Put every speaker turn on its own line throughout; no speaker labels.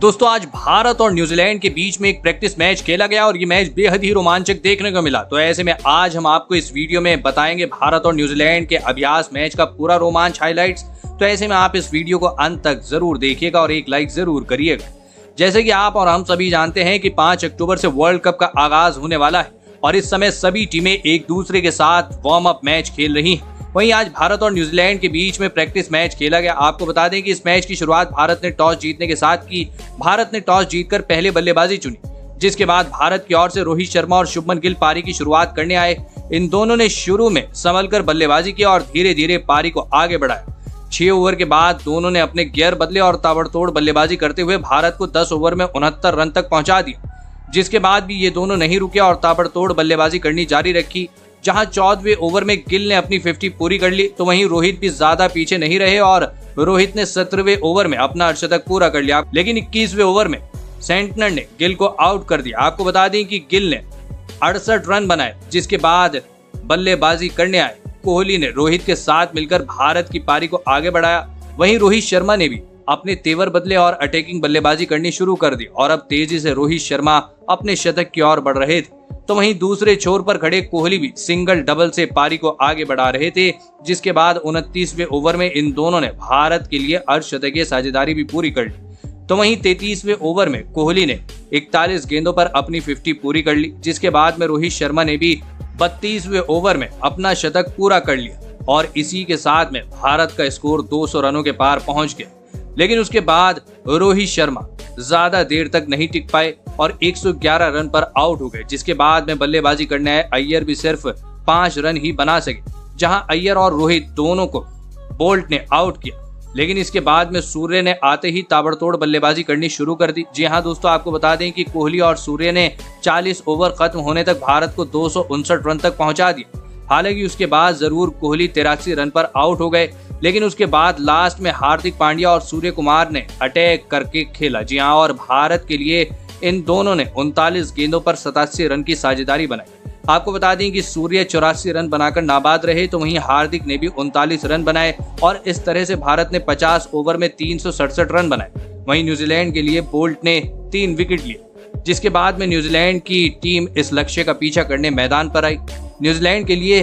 दोस्तों, आज भारत और न्यूजीलैंड के बीच में एक प्रैक्टिस मैच खेला गया और ये मैच बेहद ही रोमांचक देखने को मिला। तो ऐसे में आज हम आपको इस वीडियो में बताएँगे भारत और न्यूजीलैंड के अभ्यास मैच का पूरा रोमांच हाइलाइट्स तो ऐसे में आप इस वीडियो को अंत तक ज़रूर देखिएगा और एक लाइक ज़रूर करिएगा। जैसे कि आप और हम सभी जानते हैं कि पाँच अक्टूबर से वर्ल्ड कप का आगाज़ होने वाला है और इस समय सभी टीमें एक दूसरे के साथ वार्म अप मैच खेल रही हैं। वहीं आज भारत और न्यूजीलैंड के बीच में प्रैक्टिस मैच खेला गया। आपको बता दें कि इस मैच की शुरुआत भारत ने टॉस जीतने के साथ की। भारत ने टॉस जीतकर पहले बल्लेबाजी चुनी, जिसके बाद भारत की ओर से रोहित शर्मा और शुभमन गिल पारी की शुरुआत करने आए। इन दोनों ने शुरू में संभल कर बल्लेबाजी की और धीरे धीरे पारी को आगे बढ़ाया। छह ओवर के बाद दोनों ने अपने गियर बदले और ताबड़तोड़ बल्लेबाजी करते हुए भारत को 10 ओवर में उनहत्तर रन तक पहुँचा दिया, जिसके बाद भी ये दोनों नहीं रुके और ताबड़तोड़ बल्लेबाजी करनी जारी रखी। जहाँ चौदहवें ओवर में गिल ने अपनी 50 पूरी कर ली तो वहीं रोहित भी ज़्यादा पीछे नहीं रहे और रोहित ने सत्रहवें ओवर में अपना अर्शतक पूरा कर लिया। लेकिन इक्कीसवें ओवर में सेंटनर ने गिल को आउट कर दिया। आपको बता दें कि गिल ने अड़सठ रन बनाए, जिसके बाद बल्लेबाजी करने आए। कोहली ने रोहित के साथ मिलकर भारत की पारी को आगे बढ़ाया। वहीं रोहित शर्मा ने भी अपने तेवर बदले और अटैकिंग बल्लेबाजी करनी शुरू कर दी। और अब तेज़ी से रोहित शर्मा अपने शतक की ओर बढ़ रहे थे। तो वहीं दूसरे छोर पर खड़े कोहली भी सिंगल डबल से पारी को आगे बढ़ा रहे थे, जिसके बाद उनतीसवें ओवर में इन दोनों ने भारत के लिए अर्धशतकीय साझेदारी भी पूरी कर ली। तो वहीं तैतीसवें ओवर में कोहली ने इकतालीस गेंदों पर अपनी 50 पूरी कर ली, जिसके बाद में रोहित शर्मा ने भी बत्तीसवें ओवर में अपना शतक पूरा कर लिया और इसी के साथ में भारत का स्कोर 200 रनों के पार पहुँच गया। लेकिन उसके बाद रोहित शर्मा ज़्यादा देर तक नहीं टिक पाए और 111 रन पर आउट हो गए, जिसके बाद में बल्लेबाजी करने आए अय्यर भी सिर्फ़ पाँच रन ही बना सके, जहाँ अय्यर और रोहित दोनों को बोल्ट ने आउट किया। लेकिन इसके बाद में सूर्य ने आते ही ताबड़तोड़ बल्लेबाजी करनी शुरू कर दी। जी हाँ दोस्तों, आपको बता दें कि कोहली और सूर्य ने 40 ओवर खत्म होने तक भारत को दो सौ उनसठ रन तक पहुँचा दिया। हालाँकि उसके बाद ज़रूर कोहली तिरासी रन पर आउट हो गए लेकिन उसके बाद लास्ट में हार्दिक पांड्या और सूर्य कुमार ने अटैक करके खेला। जी हाँ और भारत के लिए इन दोनों ने उनतालीस गेंदों पर सतासी रन की साझेदारी बनाई। आपको बता दें कि सूर्य चौरासी रन बनाकर नाबाद रहे तो वहीं हार्दिक ने भी उनतालीस रन बनाए और इस तरह से भारत ने 50 ओवर में तीन सौ सड़सठ रन बनाए। वहीं न्यूजीलैंड के लिए बोल्ट ने तीन विकेट लिए, जिसके बाद में न्यूजीलैंड की टीम इस लक्ष्य का पीछा करने मैदान पर आई। न्यूजीलैंड के लिए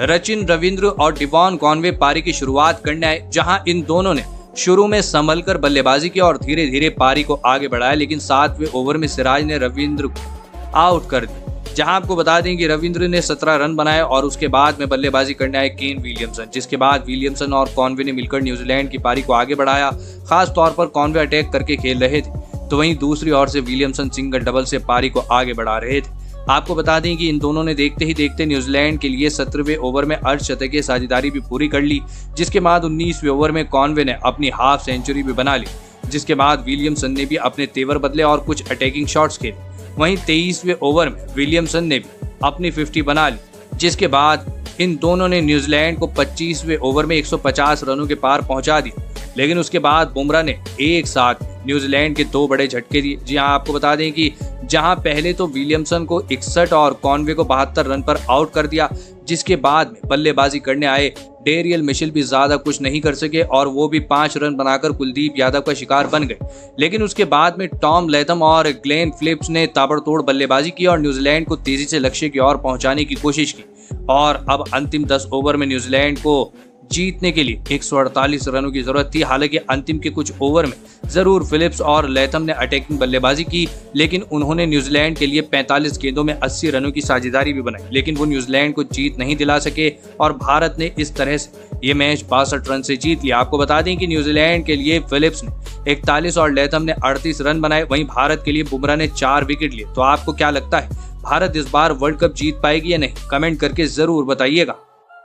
रचिन, रविंद्र और डिवॉन कॉनवे पारी की शुरुआत करने आए, जहाँ इन दोनों ने शुरू में संभल कर बल्लेबाजी की और धीरे धीरे पारी को आगे बढ़ाया, लेकिन सातवें ओवर में सिराज ने रविंद्र को आउट कर दिया। जहाँ आपको बता दें कि रविंद्र ने 17 रन बनाए और उसके बाद में बल्लेबाजी करने आए केन विलियमसन, जिसके बाद विलियमसन और कॉनवे ने मिलकर न्यूजीलैंड की पारी को आगे बढ़ाया खास तौर पर कॉनवे अटैक करके खेल रहे थे। तो वहीं दूसरी ओर से विलियमसन सिंगल डबल से पारी को आगे बढ़ा रहे थे। आपको बता दें कि इन दोनों ने देखते ही देखते न्यूजीलैंड के लिए सत्रहवें ओवर में अर्धशतकीय साझेदारी भी पूरी कर ली, जिसके बाद उन्नीसवें ओवर में कॉनवे ने अपनी हाफ़ सेंचुरी भी बना ली, जिसके बाद विलियमसन ने भी अपने तेवर बदले और कुछ अटैकिंग शॉट्स खेले। वहीं तेईसवें ओवर में विलियमसन ने भी अपनी 50 बना ली, जिसके बाद इन दोनों ने न्यूजीलैंड को 25वें ओवर में 150 रनों के पार पहुँचा दिया लेकिन उसके बाद बुमराह ने एक साथ न्यूजीलैंड के दो बड़े झटके दिए। जी हाँ आपको बता दें कि जहाँ पहले तो विलियमसन को इकसठ और कॉनवे को बहत्तर रन पर आउट कर दिया, जिसके बाद में बल्लेबाजी करने आए। डेरियल मिशिल भी ज़्यादा कुछ नहीं कर सके और वो भी पाँच रन बनाकर कुलदीप यादव का शिकार बन गए। लेकिन उसके बाद में टॉम लेथम और ग्लेन फिलिप्स ने ताबड़तोड़ बल्लेबाजी की और न्यूजीलैंड को तेज़ी से लक्ष्य की ओर पहुँचाने की कोशिश की। और अब अंतिम दस ओवर में न्यूजीलैंड को जीतने के लिए 148 रनों की ज़रूरत थी। हालाँकि अंतिम के कुछ ओवर में ज़रूर फिलिप्स और लेथम ने अटैकिंग बल्लेबाजी की, लेकिन उन्होंने न्यूजीलैंड के लिए 45 गेंदों में 80 रनों की साझेदारी भी बनाई। लेकिन वो न्यूजीलैंड को जीत नहीं दिला सके और भारत ने इस तरह से ये मैच बासठ रन से जीत लिया। आपको बता दें कि न्यूजीलैंड के लिए फिलिप्स ने इकतालीस और लेथम ने अड़तीस रन बनाए। वहीं भारत के लिए बुमराह ने चार विकेट लिए। तो आपको क्या लगता है, भारत इस बार वर्ल्ड कप जीत पाएगी या नहीं? कमेंट करके ज़रूर बताइएगा।